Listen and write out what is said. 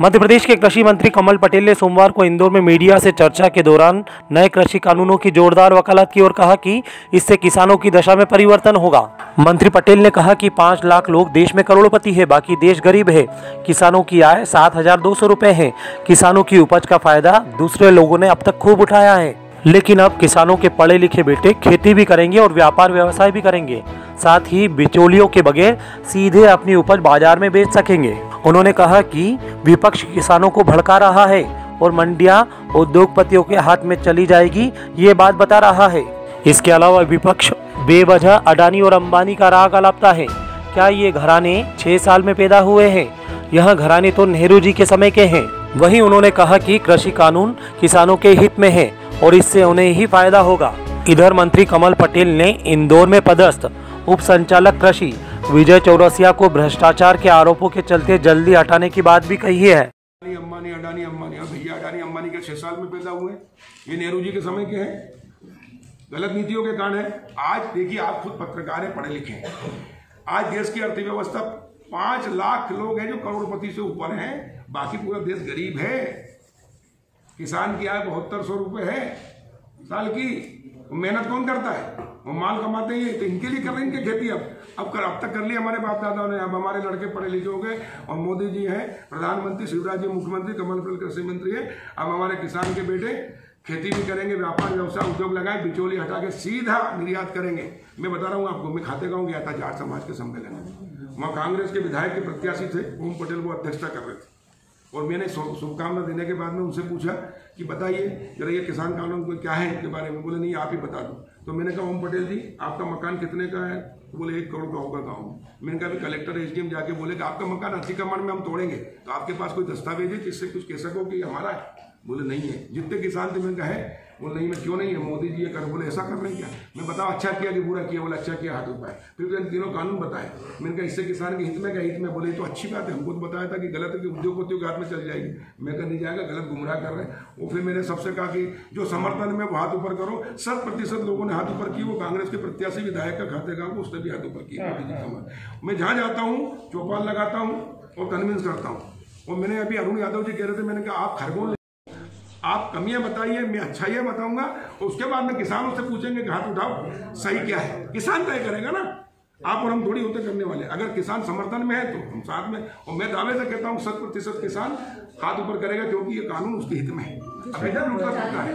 मध्य प्रदेश के कृषि मंत्री कमल पटेल ने सोमवार को इंदौर में मीडिया से चर्चा के दौरान नए कृषि कानूनों की जोरदार वकालत की और कहा कि इससे किसानों की दशा में परिवर्तन होगा। मंत्री पटेल ने कहा कि पाँच लाख लोग देश में करोड़पति है, बाकी देश गरीब है। किसानों की आय सात हज़ार दो सौ रुपये है। किसानों की उपज का फ़ायदा दूसरे लोगों ने अब तक खूब उठाया है। लेकिन अब किसानों के पढ़े लिखे बेटे खेती भी करेंगे और व्यापार व्यवसाय भी करेंगे। साथ ही बिचौलियों के बगैर सीधे अपनी उपज बाज़ार में बेच सकेंगे। उन्होंने कहा कि विपक्ष किसानों को भड़का रहा है और मंडियाँ उद्योगपतियों के हाथ में चली जाएगी, ये बात बता रहा है। इसके अलावा विपक्ष बेवजह अडानी और अंबानी का राग अलापता है। क्या ये घराने छह साल में पैदा हुए हैं? यह घराने तो नेहरू जी के समय के हैं। वहीं उन्होंने कहा कि कृषि कानून किसानों के हित में है और इससे उन्हें ही फ़ायदा होगा। इधर मंत्री कमल पटेल ने इंदौर में पदस्थ उप संचालक कृषि विजय चौरसिया को भ्रष्टाचार के आरोपों के चलते जल्दी हटाने की बात भी कही है। अडानी, अंबानी भैया, अडानी, अंबानी के छह साल में पैदा हुए ये नेहरू जी के समय के हैं। गलत नीतियों के कारण है। आज देखिए, आप खुद पत्रकार हैं, पढ़े लिखे हैं। आज देश की अर्थव्यवस्था पाँच लाख लोग हैं जो करोड़पति से ऊपर हैं। बाकी पूरा देश गरीब है। किसान की आय बहत्तर सौ रुपये है। साल की मेहनत कौन करता है? वो माल कमाते ही तो इनके लिए कर रहे हैं इनकी खेती अब। अब कर, अब तक कर लिया हमारे बाप दादाओं ने, अब हमारे लड़के पढ़े लिखे हो गए, और मोदी जी हैं, प्रधानमंत्री, शिवराज जी मुख्यमंत्री कमल पटेल कृषि मंत्री है। अब हमारे किसान के बेटे खेती भी करेंगे, व्यापार, व्यवसाय, उद्योग लगाए बिचौली हटा के सीधा निर्यात करेंगे। मैं बता रहा हूँ आपको, मैं खाते गाँव गया था जाट समाज के सम्मेलन में। वहाँ कांग्रेस के विधायक के प्रत्याशी थे, ओम पटेल, वो अध्यक्षता कर रहे थे। और मैंने शुभकामना देने के बाद में उनसे पूछा कि बताइए, जरा ये किसान कानून को क्या है इनके बारे में? बोले, नहीं, आप ही बता दो। तो मैंने कहा, ओम पटेल जी, आपका मकान कितने का है? तो बोले, एक करोड़ का होगा गाँव में मैंने कहा कलेक्टर एसडीएम जाके बोले कि आपका मकान अतिक्रमण में हम तोड़ेंगे तो आपके पास कोई दस्तावेज़ है जिससे कुछ कह सको कि हमारा है? बोले, नहीं है। जितने किसान थे, मैंने कहा, है। बोले, नहीं, मैं क्यों नहीं है? मोदी जी ये कर, बोले, ऐसा कर रहे हैं क्या? मैं बताओ अच्छा किया कि बुरा किया। बोले अच्छा किया, हाथ उपाय फिर तो तीनों कानून बताए। मैंने कहा, इससे किसान के हित में क्या? हित में? बोले तो अच्छी बात है। हमको तो बताया था कि गलत है कि उद्योगपतियों के हाथ में चल जाएगी। मैं कहा, नहीं जाएगा, गलत गुमराह कर रहे हैं। वो फिर मैंने सबसे कहा कि, जो समर्थन में वो हाथ ऊपर करो। शत प्रतिशत लोगों ने हाथ ऊपर की वो कांग्रेस के प्रत्याशी विधायक का खाते का, उसने भी हाथ ऊपर किया मैं जहाँ जाता हूँ, चौपाल लगाता हूँ और कन्विंस करता हूँ। और मैंने अभी अरुण यादव जी कह रहे थे, मैंने कहा, आप खरगोन आप कमियाँ बताइए, मैं अच्छाइयाँ बताऊँगा, और उसके बाद में किसानों से पूछेंगे कि हाथ उठाओ, सही क्या है? किसान तय करेगा ना। आप और हम थोड़ी होते करने वाले अगर किसान समर्थन में है तो हम साथ में। और मैं दावे से कहता हूँ, शत प्रतिशत किसान हाथ ऊपर करेगा, क्योंकि ये कानून उसके हित में है। है।